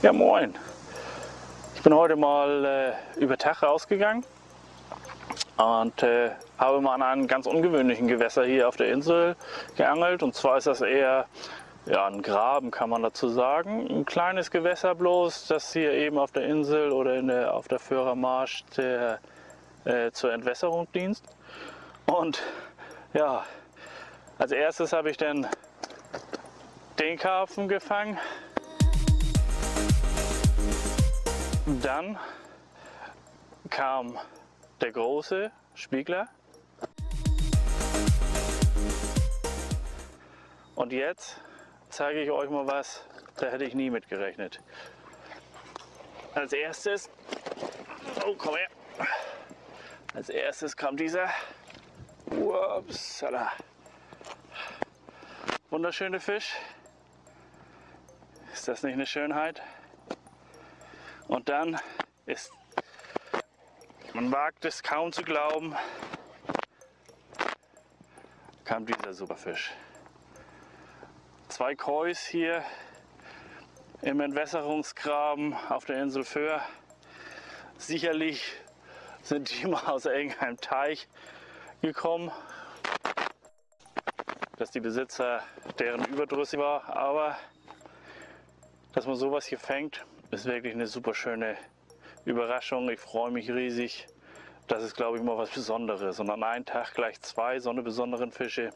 Ja, moin. Ich bin heute mal äh, über Tag rausgegangen und äh, habe mal an einem ganz ungewöhnlichen Gewässer hier auf der Insel geangelt. Und zwar ist das eher ja, ein Graben, kann man dazu sagen. Ein kleines Gewässer bloß, das hier eben auf der Insel oder in der, auf der Führermarsch der, äh, zur Entwässerung dient. Und ja, als erstes habe ich dann den Karpfen gefangen. Dann kam der große Spiegler. Und jetzt zeige ich euch mal was, da hätte ich nie mit gerechnet. Als erstes, oh komm her, als erstes kam dieser, upsala, wunderschöne Fisch. Ist das nicht eine Schönheit? Und dann ist, man wagt es kaum zu glauben, kam dieser Superfisch. Zwei Kois hier im Entwässerungsgraben auf der Insel Föhr. Sicherlich sind die mal aus irgendeinem Teich gekommen, dass die Besitzer deren überdrüssig war, aber dass man sowas hier fängt, ist wirklich eine super schöne Überraschung. Ich freue mich riesig. Das ist, glaube ich, mal was Besonderes. Und an einem Tag gleich zwei so eine besonderen Fische.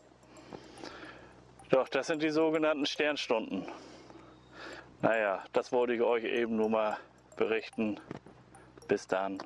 Doch, das sind die sogenannten Sternstunden. Naja, das wollte ich euch eben nur mal berichten. Bis dann.